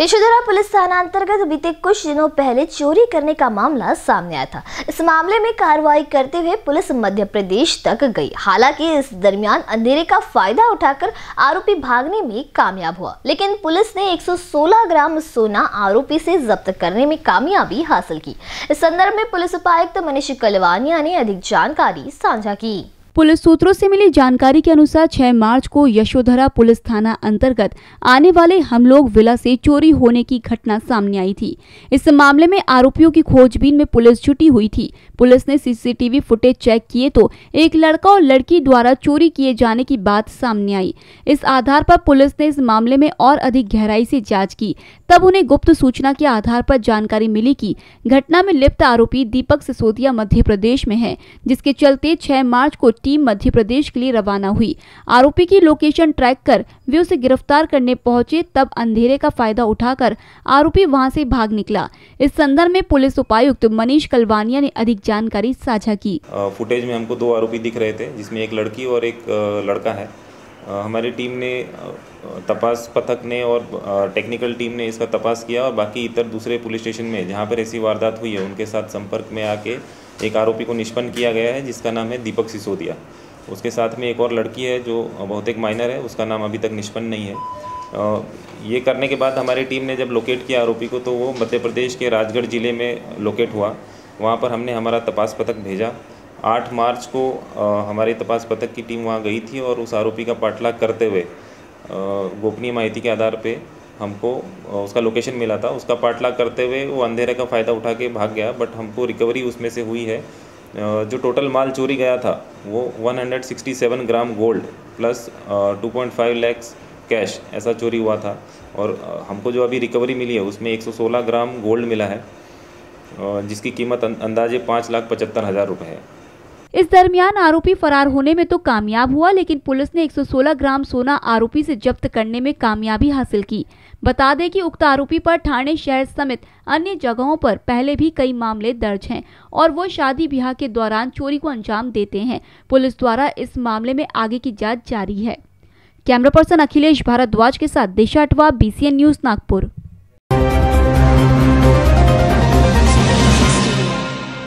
Yashodhara police थाना अंतर्गत बीते कुछ दिनों पहले चोरी करने का मामला सामने आया था। इस मामले में कार्रवाई करते हुए पुलिस मध्य प्रदेश तक गई। हालाँकि इस दरमियान अंधेरे का फ़ायदा उठाकर आरोपी भागने में कामयाब हुआ। लेकिन पुलिस ने 116 ग्राम सोना आरोपी से जब्त करने में कामयाबी हासिल की। इस संदर्भ में पुलिस उपायुक्त मनीष कलवानिया ने अधिक जानकारी साझा की। पुलिस सूत्रों से मिली जानकारी के अनुसार 6 मार्च को यशोधरा पुलिस थाना अंतर्गत आने वाले हम लोग विला से चोरी होने की घटना सामने आई थी। इस मामले में आरोपियों की खोजबीन में पुलिस जुटी हुई थी। पुलिस ने सीसीटीवी फुटेज चेक किए तो एक लड़का और लड़की द्वारा चोरी किए जाने की बात सामने आई। इस आधार पर पुलिस ने इस मामले में और अधिक गहराई से जाँच की। तब उन्हें गुप्त सूचना के आधार पर जानकारी मिली की घटना में लिप्त आरोपी दीपक सिसोदिया मध्य प्रदेश में है, जिसके चलते छह मार्च को टीम मध्य प्रदेश के लिए रवाना हुई। आरोपी की लोकेशन ट्रैक कर वे उसे गिरफ़्तार करने पहुँचे, तब अंधेरे का फ़ायदा उठाकर आरोपी वहाँ से भाग निकला। इस संदर्भ में पुलिस उपायुक्त मनीष कलवानिया ने अधिक जानकारी साझा की। फुटेज में हमको दो आरोपी दिख रहे थे, जिसमें एक लड़की और एक लड़का है। हमारी टीम ने तपास पथक ने और टेक्निकल टीम ने इसका तपास किया और बाकी इतर दूसरे पुलिस स्टेशन में, जहाँ पर ऐसी वारदात हुई है, उनके साथ संपर्क में आके एक आरोपी को निष्पन्न किया गया है, जिसका नाम है दीपक सिसोदिया। उसके साथ में एक और लड़की है जो बहुत एक माइनर है, उसका नाम अभी तक निष्पन्न नहीं है। ये करने के बाद हमारी टीम ने जब लोकेट किया आरोपी को तो वो मध्य प्रदेश के राजगढ़ ज़िले में लोकेट हुआ। वहाँ पर हमने हमारा तपास पथक भेजा। आठ मार्च को हमारे तपास पथक की टीम वहाँ गई थी और उस आरोपी का पाठलाग करते हुए गोपनीय माहिती के आधार पे हमको उसका लोकेशन मिला था। उसका पाठलाग करते हुए वो अंधेरे का फ़ायदा उठा के भाग गया बट हमको रिकवरी उसमें से हुई है। जो टोटल माल चोरी गया था वो 167 gram gold plus 2.5 lakhs cash ऐसा चोरी हुआ था। और हमको जो अभी रिकवरी मिली है उसमें 116 ग्राम गोल्ड मिला है जिसकी कीमत अं-, अंदाजे पाँच लाख पचहत्तर हज़ार रुपये है। इस दरमियान आरोपी फरार होने में तो कामयाब हुआ, लेकिन पुलिस ने 116 ग्राम सोना आरोपी से जब्त करने में कामयाबी हासिल की। बता दें कि उक्त आरोपी पर ठाणे शहर समेत अन्य जगहों पर पहले भी कई मामले दर्ज हैं और वो शादी ब्याह के दौरान चोरी को अंजाम देते हैं। पुलिस द्वारा इस मामले में आगे की जाँच जारी है। कैमरा पर्सन अखिलेश भारद्वाज के साथ देशा अटवा बी न्यूज़ नागपुर।